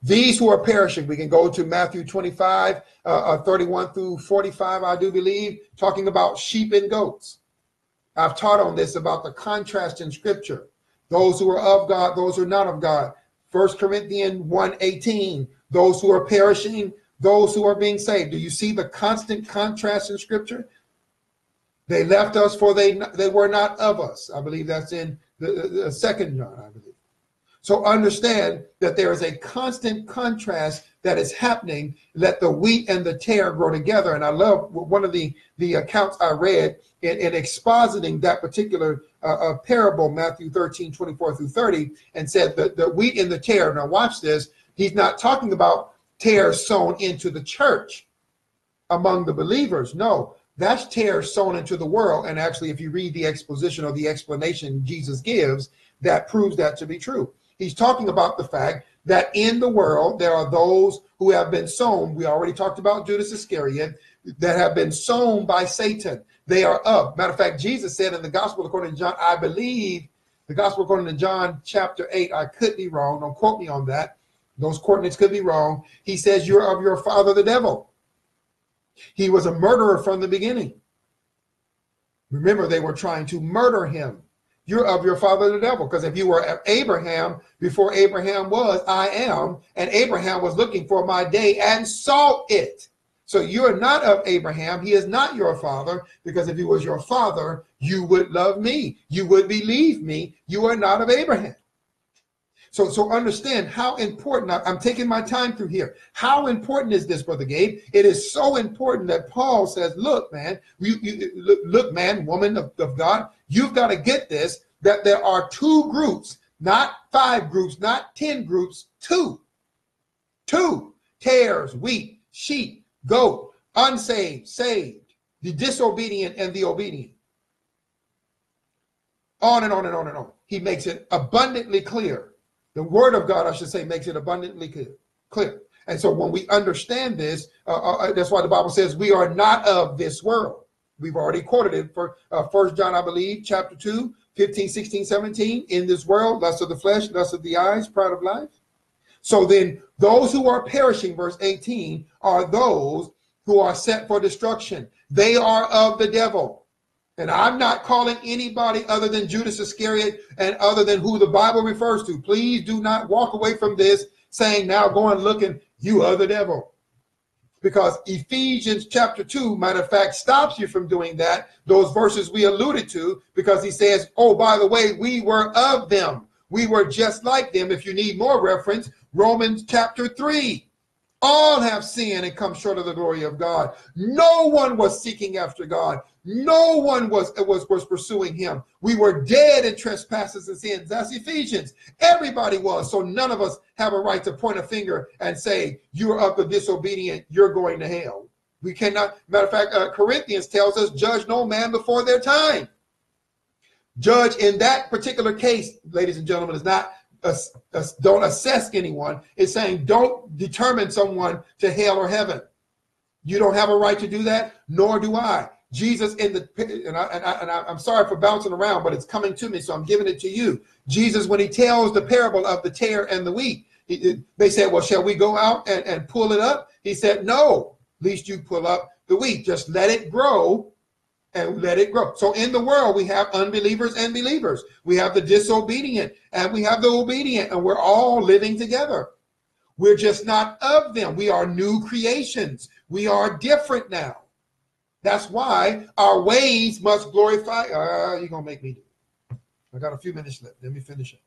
These who are perishing, we can go to Matthew 25, uh, uh, 31 through 45, I do believe, talking about sheep and goats. I've taught on this about the contrast in scripture. Those who are of God, those who are not of God. First Corinthians 1 18, those who are perishing, those who are being saved. Do you see the constant contrast in scripture? They left us for they they were not of us. I believe that's in the, the, the second John, I believe. So understand that there is a constant contrast that is happening. Let the wheat and the tare grow together. And I love one of the, the accounts I read in, in expositing that particular uh, uh, parable, Matthew 13, 24 through 30, and said that the wheat and the tare. Now watch this. He's not talking about tares sown into the church among the believers. No, that's tares sown into the world. And actually, if you read the exposition or the explanation Jesus gives, that proves that to be true. He's talking about the fact that in the world there are those who have been sown. We already talked about Judas Iscariot that have been sown by Satan. They are up. Matter of fact, Jesus said in the gospel according to John, I believe the gospel according to John chapter 8, I could be wrong. Don't quote me on that. Those coordinates could be wrong. He says, You're of your father, the devil. He was a murderer from the beginning. Remember, they were trying to murder him you're of your father the devil. Because if you were Abraham before Abraham was, I am, and Abraham was looking for my day and saw it. So you are not of Abraham. He is not your father, because if he was your father, you would love me. You would believe me. You are not of Abraham. So, so understand how important I'm taking my time through here. How important is this, Brother Gabe? It is so important that Paul says, Look, man, you, you look, man, woman of, of God, you've got to get this that there are two groups, not five groups, not 10 groups, two. Two tares, wheat, sheep, goat, unsaved, saved, the disobedient, and the obedient. On and on and on and on. He makes it abundantly clear the word of God, I should say, makes it abundantly clear. And so when we understand this, uh, uh, uh, that's why the Bible says we are not of this world. We've already quoted it for uh, First John, I believe, chapter 2, 15, 16, 17. In this world, lust of the flesh, lust of the eyes, pride of life. So then those who are perishing, verse 18, are those who are set for destruction. They are of the devil. And I'm not calling anybody other than Judas Iscariot and other than who the Bible refers to. Please do not walk away from this saying, now go and look and you are the devil. Because Ephesians chapter 2, matter of fact, stops you from doing that. Those verses we alluded to, because he says, oh, by the way, we were of them. We were just like them. If you need more reference, Romans chapter 3. All have sinned and come short of the glory of God. No one was seeking after God. No one was, was, was pursuing him. We were dead in trespasses and sins. That's Ephesians. Everybody was. So none of us have a right to point a finger and say, You're up of the disobedient, you're going to hell. We cannot, matter of fact, uh, Corinthians tells us, Judge no man before their time. Judge in that particular case, ladies and gentlemen, is not don't assess anyone. It's saying don't determine someone to hell or heaven. You don't have a right to do that, nor do I. Jesus in the and I, and, I, and I, I'm sorry for bouncing around, but it's coming to me, so I'm giving it to you. Jesus, when he tells the parable of the tare and the wheat, he, they said, "Well, shall we go out and, and pull it up?" He said, "No, least you pull up the wheat. Just let it grow, and let it grow." So in the world, we have unbelievers and believers. We have the disobedient and we have the obedient, and we're all living together. We're just not of them. We are new creations. We are different now. That's why our ways must glorify. Uh, you're going to make me do it. I got a few minutes left. Let me finish it.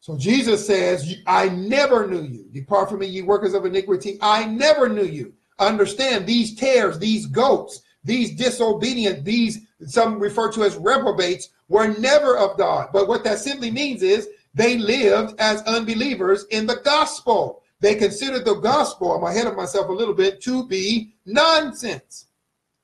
So Jesus says, I never knew you. Depart from me, ye workers of iniquity. I never knew you. Understand these tares, these goats, these disobedient, these some refer to as reprobates, were never of God. But what that simply means is they lived as unbelievers in the gospel. They considered the gospel, I'm ahead of myself a little bit, to be nonsense.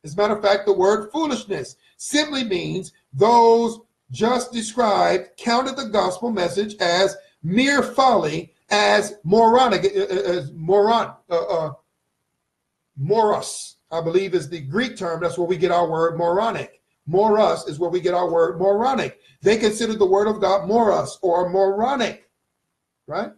As a matter of fact, the word foolishness simply means those just described counted the gospel message as mere folly, as moronic, uh, uh, as moron, uh, uh, moros, I believe is the Greek term. That's where we get our word moronic. Moros is where we get our word moronic. They considered the word of God moros or moronic, right?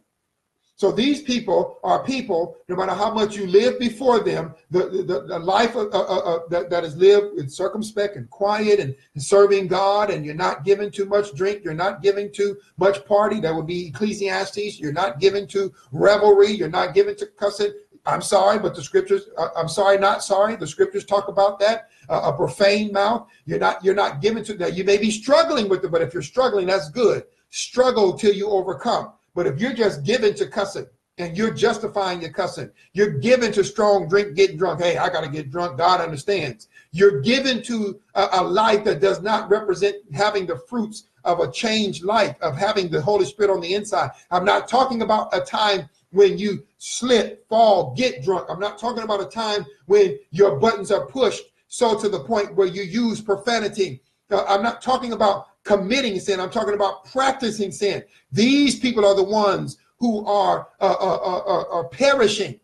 So these people are people, no matter how much you live before them, the, the, the life of, uh, uh, uh, that, that is lived in circumspect and quiet and, serving God, and you're not giving too much drink, you're not giving too much party. That would be Ecclesiastes. You're not giving to revelry, you're not giving to cussing. I'm sorry, but the scriptures, uh, I'm sorry, not sorry. The scriptures talk about that. Uh, a profane mouth. You're not, you're not given to that. You may be struggling with it, but if you're struggling, that's good. Struggle till you overcome. But if you're just given to cussing and you're justifying your cussing, you're given to strong drink, getting drunk. Hey, I got to get drunk. God understands. You're given to a, a life that does not represent having the fruits of a changed life, of having the Holy Spirit on the inside. I'm not talking about a time when you slip, fall, get drunk. I'm not talking about a time when your buttons are pushed so to the point where you use profanity. Uh, I'm not talking about committing sin. I'm talking about practicing sin. These people are the ones who are, uh, uh, uh, uh, are perishing.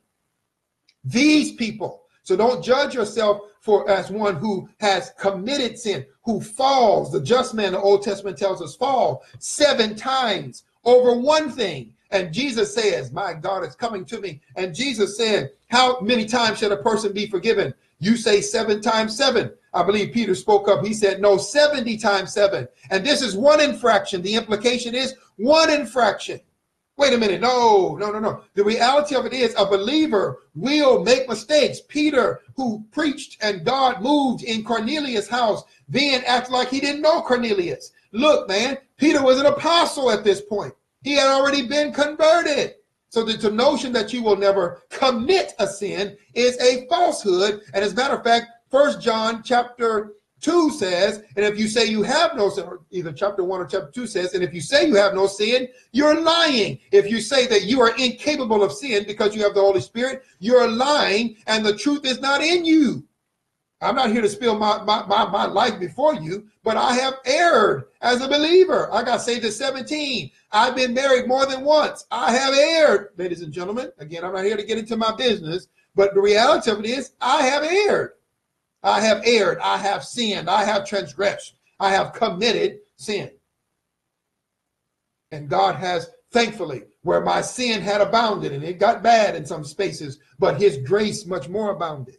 These people. So don't judge yourself for as one who has committed sin, who falls. The just man, the Old Testament tells us, fall seven times over one thing. And Jesus says, My God is coming to me. And Jesus said, How many times should a person be forgiven? You say seven times seven. I believe Peter spoke up. He said, no, 70 times seven. And this is one infraction. The implication is one infraction. Wait a minute. No, no, no, no. The reality of it is a believer will make mistakes. Peter, who preached and God moved in Cornelius' house, then acted like he didn't know Cornelius. Look, man, Peter was an apostle at this point. He had already been converted. So the, the notion that you will never commit a sin is a falsehood. And as a matter of fact, First John chapter 2 says, and if you say you have no sin, either chapter 1 or chapter 2 says, and if you say you have no sin, you're lying. If you say that you are incapable of sin because you have the Holy Spirit, you're lying, and the truth is not in you. I'm not here to spill my, my, my, my life before you, but I have erred as a believer. I got saved at 17. I've been married more than once. I have erred, ladies and gentlemen. Again, I'm not here to get into my business, but the reality of it is I have erred. I have erred. I have sinned. I have transgressed. I have committed sin. And God has, thankfully, where my sin had abounded, and it got bad in some spaces, but his grace much more abounded.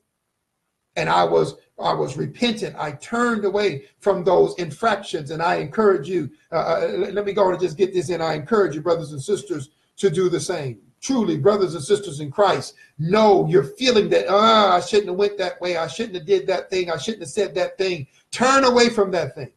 And I was I was repentant. I turned away from those infractions, and I encourage you. Uh, uh let me go and just get this in. I encourage you, brothers and sisters, to do the same truly brothers and sisters in christ no you're feeling that ah, i shouldn't have went that way. I shouldn't have did that thing. I shouldn't have said that thing. Turn away from that thing.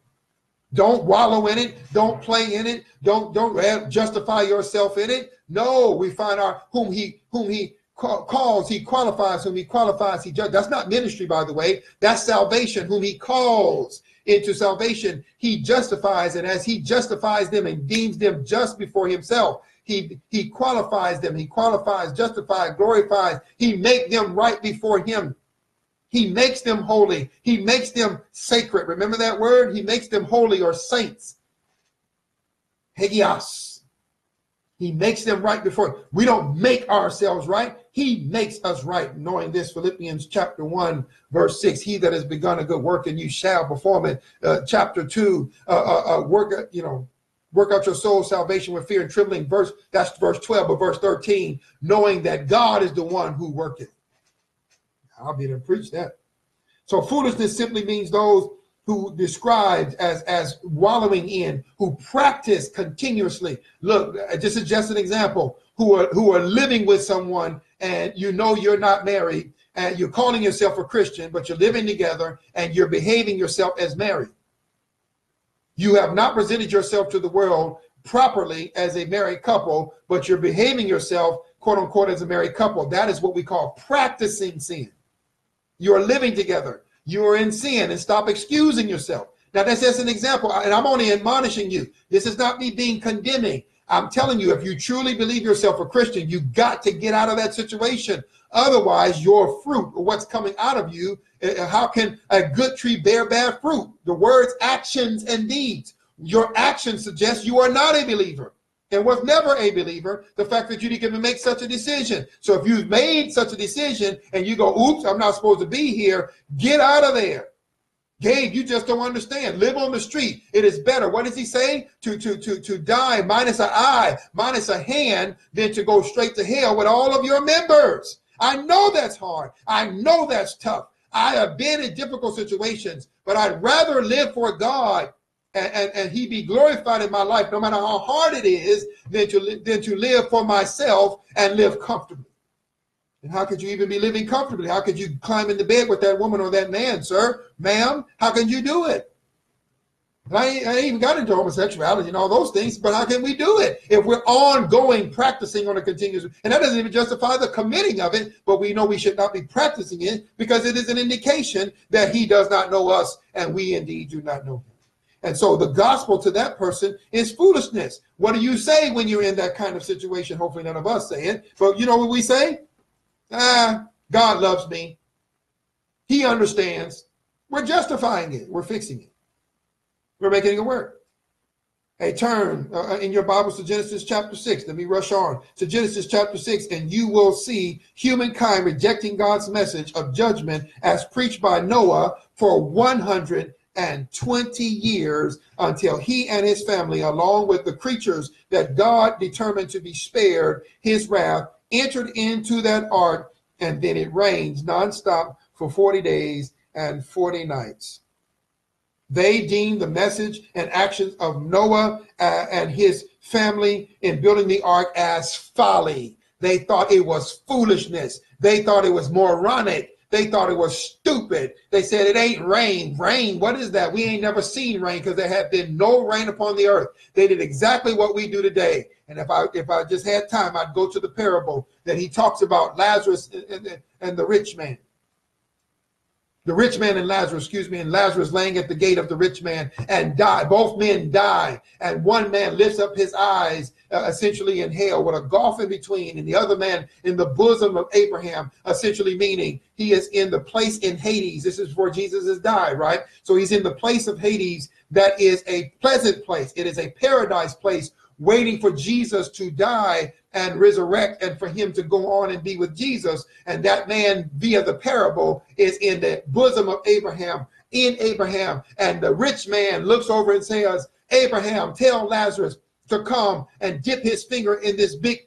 Don't wallow in it. Don't play in it. Don't don't justify yourself in it. No we find our whom he whom he calls he qualifies whom he qualifies he judges that's not ministry by the way. That's salvation whom he calls into salvation. He justifies and as he justifies them and deems them just before himself he he qualifies them. He qualifies, justifies, glorifies. He make them right before him. He makes them holy. He makes them sacred. Remember that word? He makes them holy or saints. Hagios. He makes them right before. We don't make ourselves right. He makes us right. Knowing this, Philippians chapter 1, verse 6, he that has begun a good work and you shall perform it. Uh, chapter 2, uh, uh, uh work, you know, work out your soul salvation with fear and trembling. Verse that's verse 12, but verse 13, knowing that God is the one who worketh. I'll be to preach that. So foolishness simply means those who described as as wallowing in, who practice continuously. Look, this is just an example. Who are who are living with someone and you know you're not married and you're calling yourself a Christian, but you're living together and you're behaving yourself as married. You have not presented yourself to the world properly as a married couple, but you're behaving yourself, quote unquote, as a married couple. That is what we call practicing sin. You are living together. You are in sin and stop excusing yourself. Now, that's just an example, and I'm only admonishing you. This is not me being condemning. I'm telling you, if you truly believe yourself a Christian, you got to get out of that situation. Otherwise, your fruit, or what's coming out of you, Uh, uh, how can a good tree bear bad fruit? The words actions and deeds. Your actions suggest you are not a believer and was never a believer, the fact that you didn't even make such a decision. So if you've made such a decision and you go, oops, I'm not supposed to be here, get out of there. Gabe, you just don't understand. Live on the street. It is better. What is he saying? To to to to die minus an eye, minus a hand, than to go straight to hell with all of your members. I know that's hard. I know that's tough. I have been in difficult situations, but I'd rather live for God and, and, and, he be glorified in my life, no matter how hard it is, than to, than to live for myself and live comfortably. And how could you even be living comfortably? How could you climb into bed with that woman or that man, sir, ma'am? How can you do it? I ain't, I ain't, even got into homosexuality and all those things, but how can we do it if we're ongoing practicing on a continuous? And that doesn't even justify the committing of it, but we know we should not be practicing it because it is an indication that he does not know us and we indeed do not know him. And so the gospel to that person is foolishness. What do you say when you're in that kind of situation? Hopefully, none of us say it, but you know what we say? Ah, God loves me. He understands. We're justifying it. We're fixing it. We're making it work. Hey, turn uh, uh in your Bibles to Genesis chapter 6. Let me rush on to Genesis chapter 6, and you will see humankind rejecting God's message of judgment as preached by Noah for 120 years until he and his family, along with the creatures that God determined to be spared his wrath, entered into that ark, and then it rains nonstop for 40 days and 40 nights. They deemed the message and actions of Noah uh, and his family in building the ark as folly. They thought it was foolishness. They thought it was moronic. They thought it was stupid. They said it ain't rain. Rain, what is that? We ain't never seen rain because there had been no rain upon the earth. They did exactly what we do today. And if I if I just had time, I'd go to the parable that he talks about Lazarus and, and, and the rich man the rich man and Lazarus, excuse me, and Lazarus laying at the gate of the rich man and die. Both men die, and one man lifts up his eyes, uh, essentially in hell, with a gulf in between, and the other man in the bosom of Abraham, essentially meaning he is in the place in Hades. This is before Jesus has died, right? So he's in the place of Hades that is a pleasant place. It is a paradise place waiting for Jesus to die and resurrect and for him to go on and be with Jesus. And that man, via the parable, is in the bosom of Abraham, in Abraham. And the rich man looks over and says, Abraham, tell Lazarus to come and dip his finger in this big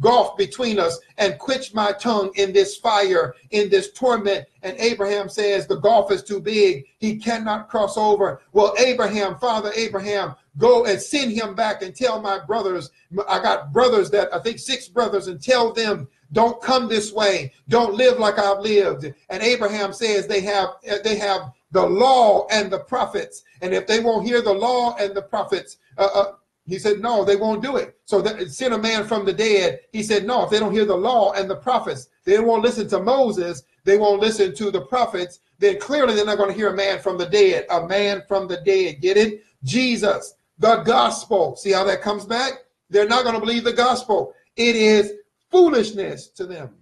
gulf between us and quench my tongue in this fire, in this torment. And Abraham says, The gulf is too big. He cannot cross over. Well, Abraham, Father Abraham, go and send him back and tell my brothers. I got brothers that I think six brothers, and tell them, Don't come this way. Don't live like I've lived. And Abraham says they have they have the law and the prophets. And if they won't hear the law and the prophets, uh, uh, he said, No, they won't do it. So that send a man from the dead. He said, No, if they don't hear the law and the prophets, they won't listen to Moses, they won't listen to the prophets, then clearly they're not going to hear a man from the dead. A man from the dead. Get it? Jesus, the gospel. See how that comes back? They're not going to believe the gospel. It is foolishness to them.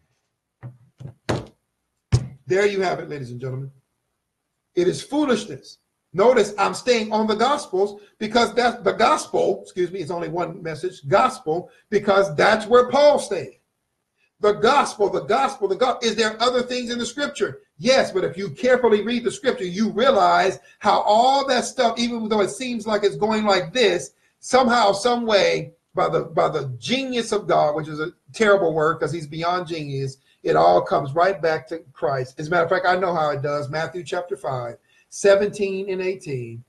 There you have it, ladies and gentlemen. It is foolishness. Notice I'm staying on the Gospels because that's the gospel. Excuse me, it's only one message, gospel, because that's where Paul stayed. The gospel, the gospel, the gospel. Is there other things in the scripture? Yes, but if you carefully read the scripture, you realize how all that stuff, even though it seems like it's going like this, somehow, some way, by the by the genius of God, which is a terrible word because he's beyond genius, it all comes right back to Christ. As a matter of fact, I know how it does. Matthew chapter 5. 17 and 18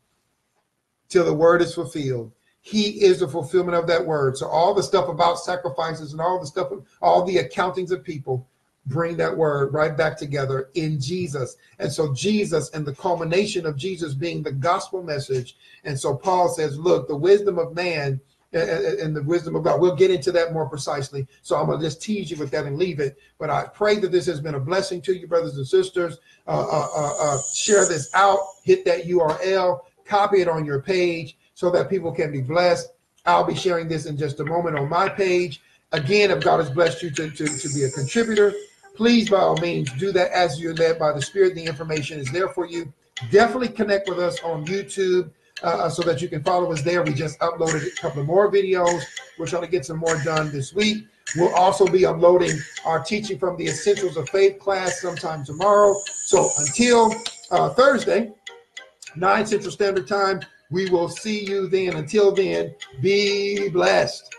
till the word is fulfilled. He is the fulfillment of that word. So all the stuff about sacrifices and all the stuff, all the accountings of people bring that word right back together in Jesus. And so Jesus and the culmination of Jesus being the gospel message. And so Paul says, look, the wisdom of man and the wisdom of God. We'll get into that more precisely. So I'm going to just tease you with that and leave it. But I pray that this has been a blessing to you, brothers and sisters. Uh, uh, uh, uh share this out, hit that URL, copy it on your page so that people can be blessed. I'll be sharing this in just a moment on my page. Again, if God has blessed you to, to, to be a contributor, please, by all means, do that as you're led by the Spirit. The information is there for you. Definitely connect with us on YouTube uh, so that you can follow us there. We just uploaded a couple of more videos. We're trying to get some more done this week. We'll also be uploading our teaching from the Essentials of Faith class sometime tomorrow. So until uh, Thursday, 9 Central Standard Time, we will see you then. Until then, be blessed.